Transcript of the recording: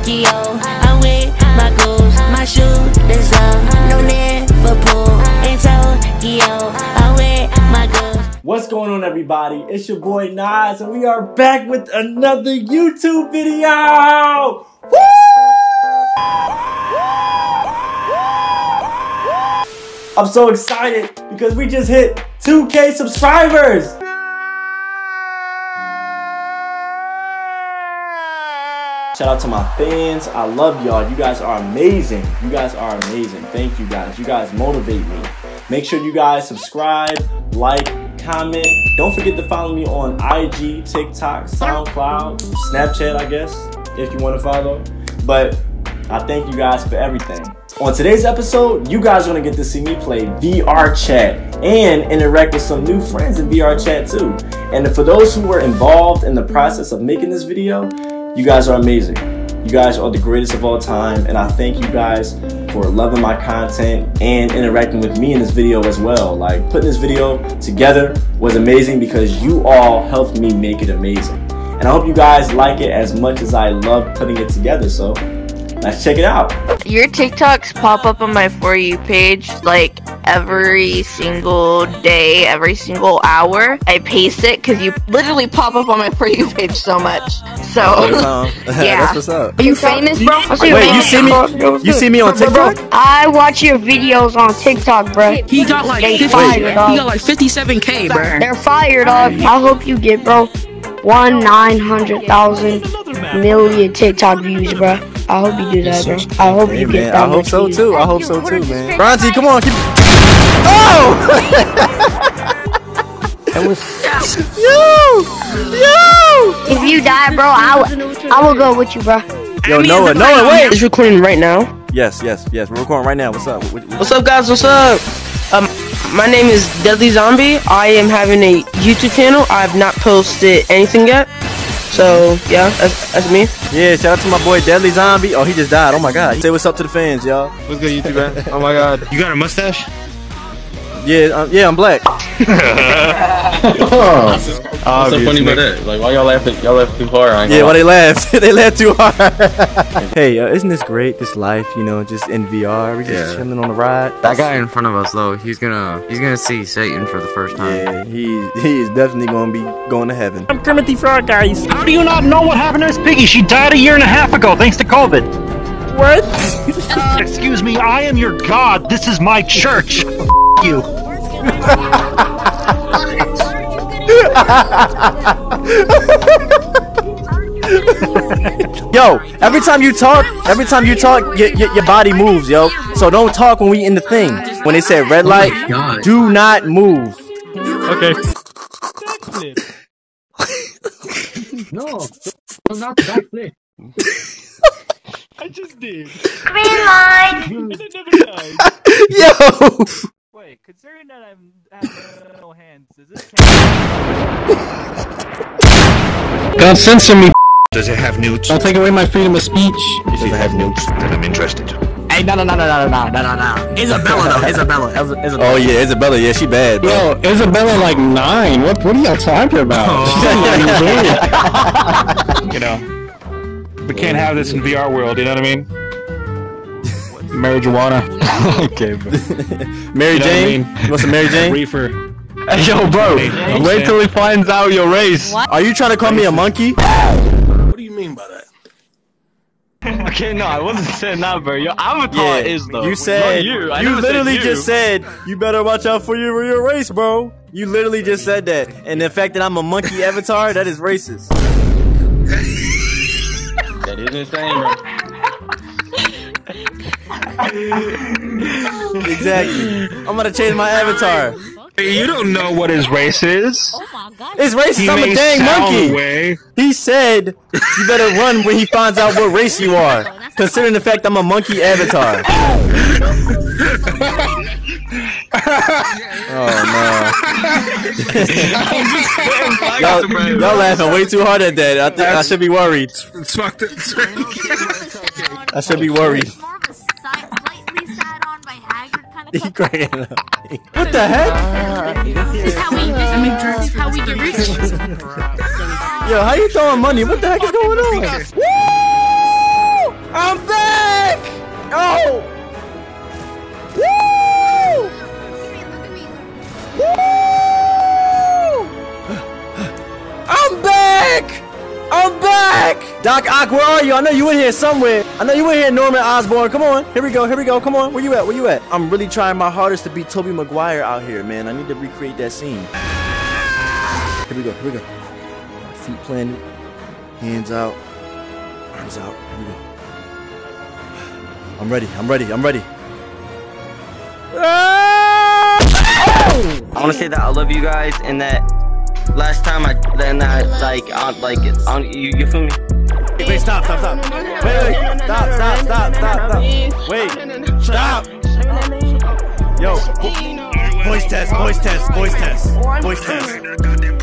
Tokyo. With my goals, my. No need for pool in Tokyo. With my goals. What's going on, everybody? It's your boy Nas, and we are back with another YouTube video. Woo! I'm so excited because we just hit 2K subscribers. Shout out to my fans. I love y'all. You guys are amazing. You guys are amazing. Thank you guys. You guys motivate me. Make sure you guys subscribe, like, comment. Don't forget to follow me on IG, TikTok, SoundCloud, Snapchat, I guess, if you want to follow. But I thank you guys for everything. On today's episode, you guys are gonna get to see me play VRChat and interact with some new friends in VRChat too. And for those who were involved in the process of making this video, you guys are amazing. You guys are the greatest of all time, and I thank you guys for loving my content and interacting with me in this video as well. Like putting this video together was amazing because you all helped me make it amazing. And I hope you guys like it as much as I love putting it together. So let's check it out. Your TikToks pop up on my For You page like every single day, every single hour. I paste it because you literally pop up on my For You page so much. So, yeah. That's what's up. Are you famous, bro? I see Wait, you see me? You see me on TikTok? I watch your videos on TikTok, bro. He got like They 50, fired, he got like 57k, bro. They're fired, dog. I hope you get, bro, one nine hundred thousand million TikTok views, bro. I hope you do that, bro. I hope Hey you man, get that I hope so views. too. I hope so too, man. Bronzy, come on, keep. Oh! It was- yo, yo, If you die, bro, I will, I will go with you, bro. yo, Noah, Noah, wait. It's recording right now. Yes, yes, yes. We're recording right now. What's up? What- what- What's up, guys? What's up? Um, my name is Deadly Zombie. I am having a YouTube channel. I have not posted anything yet. So yeah, that's, that's me. Yeah, shout out to my boy Deadly Zombie. Oh, he just died. Oh my God. Say what's up to the fans, y'all. What's good, YouTube man? Oh my god. You got a mustache? Yeah, um, yeah, I'm black. What's so funny about that? Like, why y'all laughing? Y'all laughing too hard? Ain't Yeah, gonna they lie. laughed. they laughed too hard. hey, uh, isn't this great? This life, you know, just in VR. We just Yeah. chilling on the ride. That guy in front of us, though, he's gonna he's gonna see Satan for the first time. Yeah, he he is definitely gonna be going to heaven. I'm Kermit the Frog, guys. How do you not know what happened to Miss Piggy? She died a year and a half ago thanks to COVID. What? Excuse me, I am your god. This is my church. You. Yo, every time you talk, every time you talk, your, your, your body moves, yo. So don't talk when we in the thing. When they say red oh light, God. do not move. Okay. No, not that flip. I just did. Green line. And I never died. Yo, Wait, considering that I'm, have no hands, does this Don't censor me. Does it have newts? Don't take away my freedom of speech. If you have newts, then I'm interested. Hey, no, no, no, no, no, no, no, no, no. Isabella though, Isabella, Isabella. Oh yeah, Isabella, yeah, she bad, bro. Yo, Isabella like nine. What what are y'all talking about? Oh. you know. We can't have this in VR world, you know what I mean? Marijuana. okay, bro. Mary You know what I Jane, mean? you want some Mary Jane? Reefer. Yo, bro, wait till he finds out your race. Are you trying to call me a monkey? What do you mean by that? Okay, no, I wasn't saying that, bro. Your avatar Yeah, is though. you Not said you. I you never said literally you. just said you better watch out for your your race, bro. You literally just said that, and the fact that I'm a monkey avatar, that is racist. That is insane, bro. Exactly. I'm gonna change my avatar. You don't know what his race is. His race is I'm a dang monkey. away. He said you better run when he finds out what race you are. Considering the fact I'm a monkey avatar. oh no. y'all, y'all laughing way too hard at that. I think I should be worried. It's fucked up. I should be worried. He of cracking. What the heck? This is how we, this is how we get rich. Yo, how you throwing money? What the heck is going on? Doc where are you? I know you in here somewhere. I know you in here, Norman Osborn. Come on. Here we go. Here we go. Come on. Where you at? Where you at? I'm really trying my hardest to be Tobey Maguire out here, man. I need to recreate that scene. Here we go. Here we go. Feet planted. Hands out. Arms out. Here we go. I'm ready. I'm ready. I'm ready. I want to say that I love you guys and that last time I then that like on like on you you feel me? Wait, stop, stop, stop. Wait, wait, stop, stop, stop, stop, stop. Wait, stop. Yo, voice test, voice test, voice test, voice test.